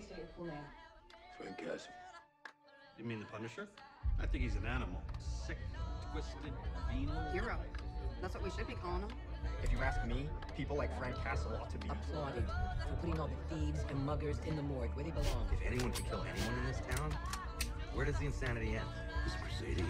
Please state your full. Frank Castle. You mean the Punisher? I think he's an animal. Sick, twisted, venal. Hero. That's what we should be calling him. If you ask me, people like Frank Castle ought to be applauded for putting all the thieves and muggers in the morgue where they belong. If anyone can kill anyone in this town, where does the insanity end? This Mercedes,